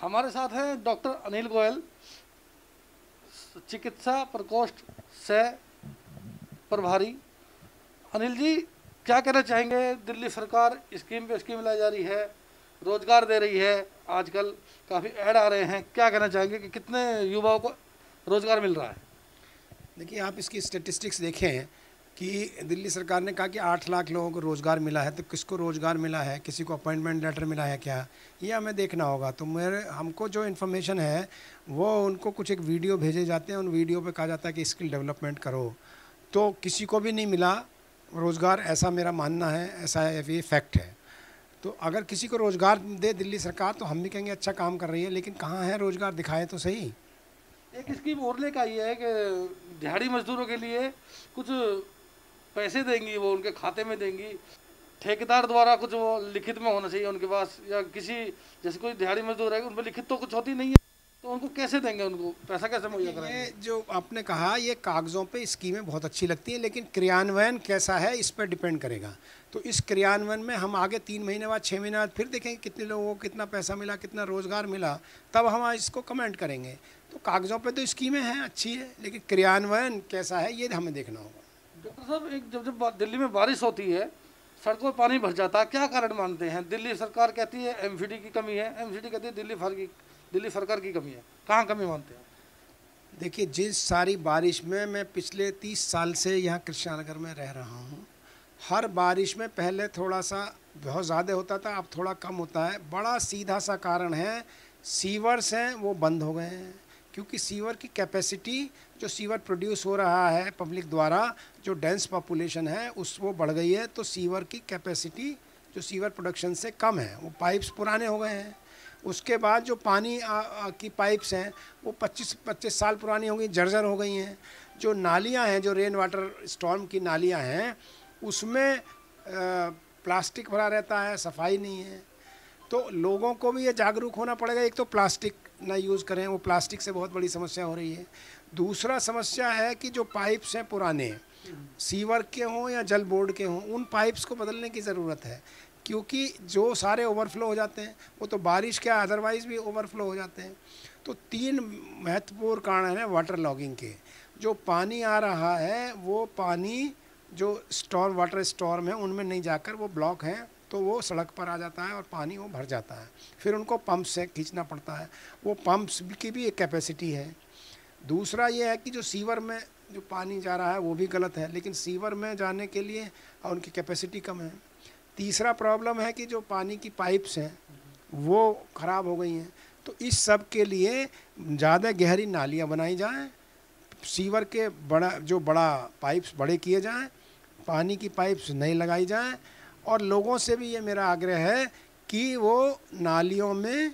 हमारे साथ हैं डॉक्टर अनिल गोयल, चिकित्सा प्रकोष्ठ से प्रभारी। अनिल जी, क्या कहना चाहेंगे? दिल्ली सरकार स्कीम पे स्कीम लाई जा रही है, रोज़गार दे रही है, आजकल काफ़ी ऐड आ रहे हैं। क्या कहना चाहेंगे कि कितने युवाओं को रोज़गार मिल रहा है? देखिए, आप इसकी स्टेटिस्टिक्स देखें कि दिल्ली सरकार ने कहा कि आठ लाख लोगों को रोज़गार मिला है तो किसको रोज़गार मिला है? किसी को अपॉइंटमेंट लेटर मिला है क्या? ये हमें देखना होगा। तो मेरे, हमको जो इन्फॉर्मेशन है, वो उनको कुछ एक वीडियो भेजे जाते हैं। उन वीडियो पे कहा जाता है कि स्किल डेवलपमेंट करो। तो किसी को भी नहीं मिला रोज़गार, ऐसा मेरा मानना है, ऐसा ये फैक्ट है। तो अगर किसी को रोज़गार दे दिल्ली सरकार तो हम भी कहेंगे अच्छा काम कर रही है, लेकिन कहाँ है रोज़गार? दिखाए तो सही। एक स्कीम और लेकर आई है कि दिहाड़ी मजदूरों के लिए कुछ पैसे देंगी, वो उनके खाते में देंगी। ठेकेदार द्वारा कुछ वो लिखित में होना चाहिए उनके पास, या किसी, जैसे कोई दिहाड़ी मजदूर है उन पर लिखित तो कुछ होती नहीं है तो उनको कैसे देंगे उनको? पैसा कैसे मुहैया कराएँगे? जो आपने कहा, ये कागज़ों पे स्कीमें बहुत अच्छी लगती हैं, लेकिन क्रियान्वयन कैसा है, इस पर डिपेंड करेगा। तो इस क्रियान्वयन में हम आगे तीन महीने बाद छः महीने बाद फिर देखेंगे कितने लोगों को कितना पैसा मिला, कितना रोज़गार मिला, तब हम इसको कमेंट करेंगे। तो कागज़ों पे तो स्कीमें हैं, अच्छी है, लेकिन क्रियान्वयन कैसा है, ये हमें देखना होगा। डॉक्टर साहब एक जब जब दिल्ली में बारिश होती है, सड़कों पर पानी भर जाता है, क्या कारण मानते हैं? दिल्ली सरकार कहती है एम की कमी है एमसीडी कहती है दिल्ली फर की, दिल्ली सरकार की कमी है। कहाँ कमी मानते हैं? देखिए, जिस सारी बारिश में मैं पिछले तीस साल से यहाँ कृष्णानगर में रह रहा हूँ, हर बारिश में पहले थोड़ा सा बहुत ज़्यादा होता था, अब थोड़ा कम होता है। बड़ा सीधा सा कारण है, सीवर्स हैं, वो बंद हो गए हैं। क्योंकि सीवर की कैपेसिटी जो सीवर प्रोड्यूस हो रहा है पब्लिक द्वारा जो डेंस पॉपुलेशन है उस वो बढ़ गई है तो सीवर की कैपेसिटी जो सीवर प्रोडक्शन से कम है। वो पाइप्स पुराने हो गए हैं। उसके बाद जो पानी आ, आ, की पाइप्स हैं वो 25 25 साल पुरानी हो गई जर्जर हो गई हैं। जो नालियाँ हैं जो रेन वाटर स्टॉर्म की नालियाँ हैं उसमें आ, प्लास्टिक भरा रहता है सफ़ाई नहीं है। तो लोगों को भी ये जागरूक होना पड़ेगा। एक तो प्लास्टिक ना यूज़ करें, वो प्लास्टिक से बहुत बड़ी समस्या हो रही है। दूसरा समस्या है कि जो पाइप्स हैं पुराने, सीवर के हों या जल बोर्ड के हों, उन पाइप्स को बदलने की ज़रूरत है। क्योंकि जो सारे ओवरफ्लो हो जाते हैं, वो तो बारिश के अदरवाइज़ भी ओवरफ्लो हो जाते हैं। तो तीन महत्वपूर्ण कारण हैं वाटर लॉगिंग के। जो पानी आ रहा है, वो पानी जो स्टॉर, वाटर स्टॉर्म है उनमें नहीं जाकर वो ब्लॉक हैं। तो वो सड़क पर आ जाता है और पानी वो भर जाता है। फिर उनको पंप से खींचना पड़ता है। वो पंप्स की भी एक कैपेसिटी है। दूसरा ये है कि जो सीवर में जो पानी जा रहा है, वो भी गलत है। लेकिन सीवर में जाने के लिए उनकी कैपेसिटी कम है। तीसरा प्रॉब्लम है कि जो पानी की पाइप्स हैं, वो ख़राब हो गई हैं। तो इस सब के लिए ज़्यादा गहरी नालियाँ बनाई जाएँ, सीवर के बड़ा, जो बड़ा पाइप्स बड़े किए जाएँ, पानी की पाइप्स नहीं लगाई जाएँ और लोगों से भी ये मेरा आग्रह है कि वो नालियों में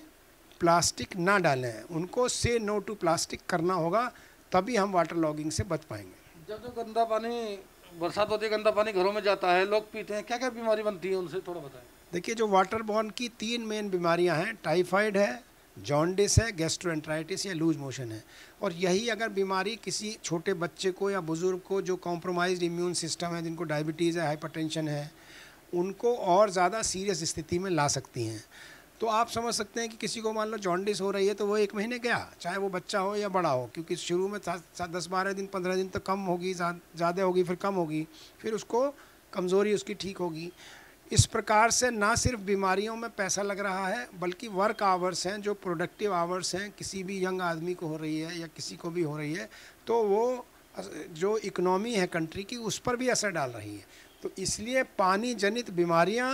प्लास्टिक ना डालें। उनको से नो टू प्लास्टिक करना होगा तभी हम वाटर लॉगिंग से बच पाएँगे। जब जो गंदा पानी बरसात होती है गंदा पानी घरों में जाता है लोग पीते हैं क्या क्या बीमारी बनती है उनसे थोड़ा बताएँ। देखिए जो वाटर बॉर्न की तीन मेन बीमारियाँ हैं टाइफाइड है जॉन्डिस है गैस्ट्रोएंट्राइटिस या लूज मोशन है। और यही अगर बीमारी किसी छोटे बच्चे को या बुज़ुर्ग को जो कॉम्प्रोमाइज इम्यून सिस्टम है जिनको डायबिटीज़ है हाइपरटेंशन है उनको और ज़्यादा सीरियस स्थिति में ला सकती हैं। तो आप समझ सकते हैं कि किसी को मान लो जॉन्डिस हो रही है तो वो एक महीने गया चाहे वो बच्चा हो या बड़ा हो, क्योंकि शुरू में दस, बारह दिन, पंद्रह दिन तक कम होगी ज़्यादा होगी, फिर कम होगी, फिर उसको कमज़ोरी उसकी ठीक होगी। इस प्रकार से ना सिर्फ़ बीमारियों में पैसा लग रहा है, बल्कि वर्क आवर्स हैं, जो प्रोडक्टिव आवर्स हैं, किसी भी यंग आदमी को हो रही है या किसी को भी हो रही है तो वो, जो इकनॉमी है कंट्री की, उस पर भी असर डाल रही है। तो इसलिए पानी जनित बीमारियाँ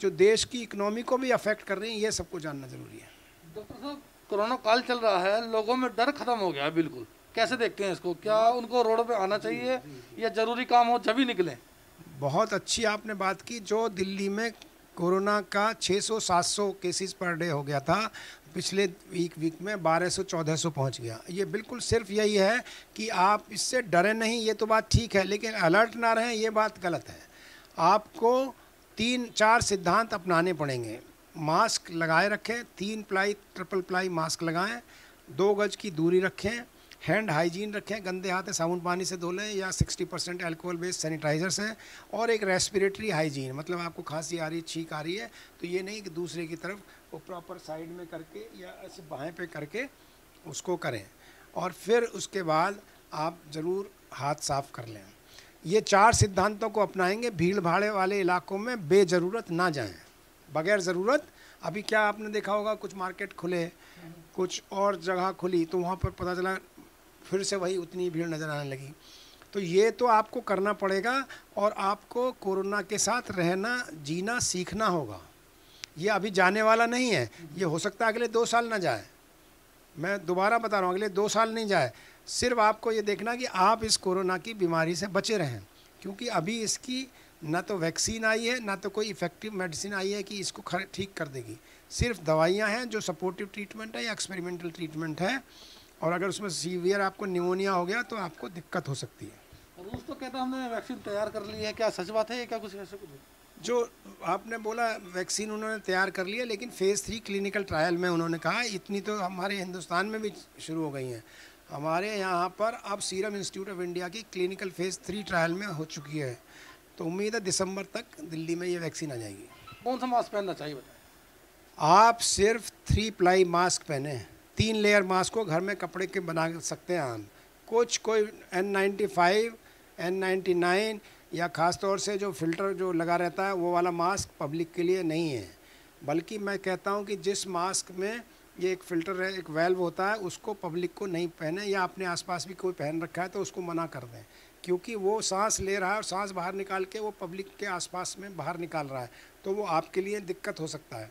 जो देश की इकोनॉमी को भी अफेक्ट कर रही हैं ये सबको जानना ज़रूरी है। डॉक्टर साहब कोरोना काल चल रहा है लोगों में डर खत्म हो गया है बिल्कुल। कैसे देखते हैं इसको? क्या उनको रोड पे आना चाहिए या ज़रूरी काम हो जब ही निकले? बहुत अच्छी आपने बात की जो दिल्ली में कोरोना का 600-700 केसेस पर डे हो गया था पिछले वीक वीक में 1200-1400 पहुँच गया। ये बिल्कुल सिर्फ़ यही है कि आप इससे डरे नहीं, ये तो बात ठीक है, लेकिन अलर्ट ना रहें, ये बात गलत है। आपको तीन, चार सिद्धांत अपनाने पड़ेंगे। मास्क लगाए रखें, तीन प्लाई ट्रिपल प्लाई मास्क लगाएँ, दो गज की दूरी रखें हैंड हाइजीन रखें, गंदे हाथ साबुन पानी से धो लें, या 60 परसेंट एल्कोहल बेस्ड सैनिटाइजर हैं, और एक रेस्पिरेटरी हाइजीन मतलब आपको खांसी आ रही है छींक आ रही है तो ये नहीं कि दूसरे की तरफ़ वो प्रॉपर साइड में करके या ऐसे बाएँ पे करके उसको करें। और फिर उसके बाद आप ज़रूर हाथ साफ़ कर लें। ये चार सिद्धांतों को अपनाएँगे। भीड़ भाड़े वाले इलाकों में बेज़रूरत ना जाएँ। बगैर ज़रूरत, अभी क्या आपने देखा होगा, कुछ मार्केट खुले कुछ और जगह खुली तो वहाँ पर पता चला, फिर से वही उतनी भीड़ नज़र आने लगी। तो ये तो आपको करना पड़ेगा और आपको कोरोना के साथ रहना, जीना, सीखना होगा। ये अभी जाने वाला नहीं है। ये हो सकता है अगले दो साल ना जाए। मैं दोबारा बता रहा हूँ, अगले दो साल नहीं जाए। सिर्फ़ आपको ये देखना कि आप इस कोरोना की बीमारी से बचे रहें। क्योंकि अभी इसकी ना तो वैक्सीन आई है, ना तो कोई इफ़ेक्टिव मेडिसिन आई है कि इसको ठीक कर देगी। सिर्फ़ दवाइयाँ हैं जो सपोर्टिव ट्रीटमेंट है या एक्सपेरिमेंटल ट्रीटमेंट है। और अगर उसमें सीवियर आपको निमोनिया हो गया तो आपको दिक्कत हो सकती है। रूस तो कहता हमने वैक्सीन तैयार कर ली है। क्या सच बात है क्या कुछ ऐसा कुछ? जो आपने बोला वैक्सीन उन्होंने तैयार कर लिया लेकिन फ़ेज़ थ्री क्लिनिकल ट्रायल में उन्होंने कहा इतनी तो हमारे हिंदुस्तान में भी शुरू हो गई हैं। हमारे यहाँ पर अब सीरम इंस्टीट्यूट ऑफ़ इंडिया की क्लिनिकल फ़ेज़ थ्री ट्रायल में हो चुकी है। तो उम्मीद है दिसंबर तक दिल्ली में ये वैक्सीन आ जाएगी। कौन सा मास्क पहनना चाहिए बताएँ? आप सिर्फ़ थ्री प्लाई मास्क पहने तीन लेयर मास्क को घर में कपड़े के बना सकते हैं हम कुछ कोई N ninety five N ninety nine या ख़ास तौर से जो फ़िल्टर जो लगा रहता है, वो वाला मास्क पब्लिक के लिए नहीं है। बल्कि मैं कहता हूँ कि जिस मास्क में ये एक फ़िल्टर है, एक वेल्व होता है, उसको पब्लिक को नहीं पहने या अपने आसपास भी कोई पहन रखा है तो उसको मना कर दें। क्योंकि वो सांस ले रहा है और सांस बाहर निकाल के वो पब्लिक के आसपास में बाहर निकाल रहा है तो वो आपके लिए दिक्कत हो सकता है।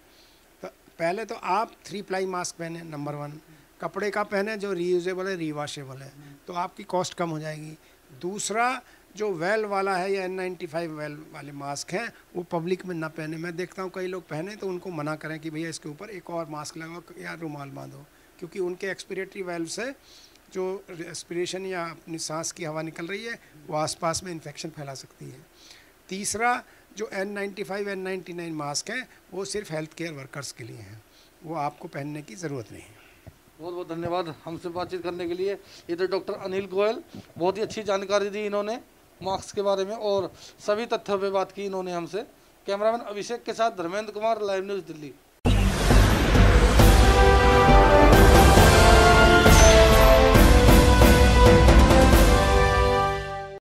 तो पहले तो आप थ्री प्लाई मास्क पहने नंबर वन कपड़े का पहने जो रीयूजेबल है रीवाशेबल है तो आपकी कॉस्ट कम हो जाएगी। दूसरा जो वेल वाला है या एन नाइन्टी फाइव वेल वाले मास्क हैं, वो पब्लिक में ना पहने। मैं देखता हूँ कई लोग पहने तो उनको मना करें कि भैया इसके ऊपर एक और मास्क लगाओ या रुमाल बांधो, क्योंकि उनके एक्सपीरेटरी वेल्व से जो रेस्पिरेशन या अपनी सांस की हवा निकल रही है, वो आसपास में इन्फेक्शन फैला सकती है। तीसरा, जो N ninety five N ninety nine mask हैं, वो सिर्फ़ हेल्थ केयर वर्कर्स के लिए हैं। वो आपको पहनने की ज़रूरत नहीं है। बहुत बहुत धन्यवाद हमसे बातचीत करने के लिए। तो डॉक्टर अनिल गोयल। बहुत ही अच्छी जानकारी दी इन्होंने। मार्क्स के बारे में और सभी तथ्यों पर बात की इन्होंने हमसे। कैमरामैन अभिषेक के साथ धर्मेंद्र कुमार, लाइव न्यूज़ दिल्ली।